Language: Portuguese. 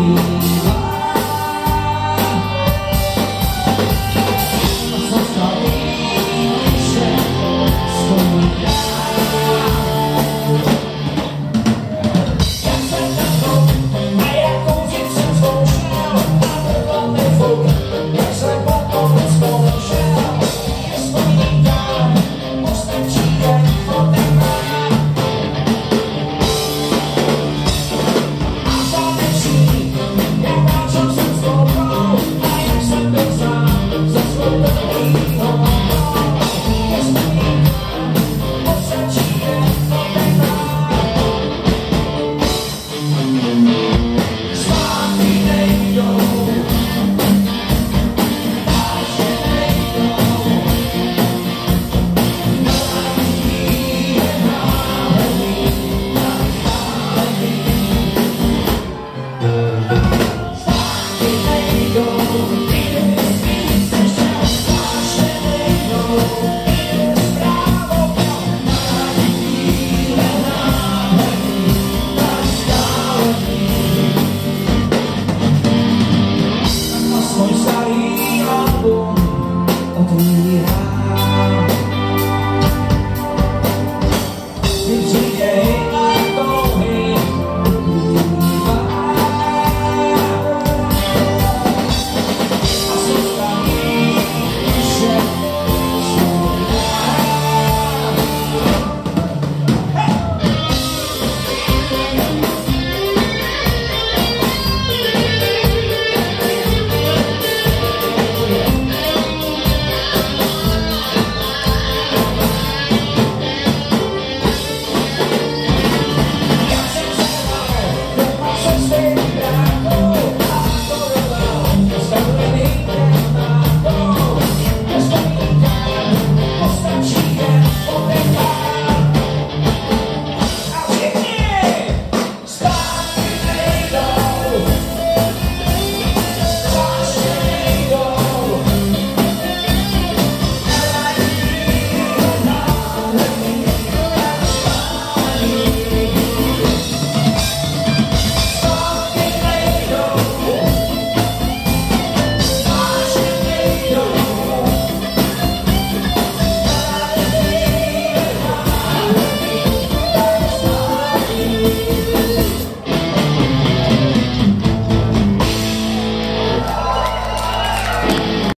you. sonhos sair.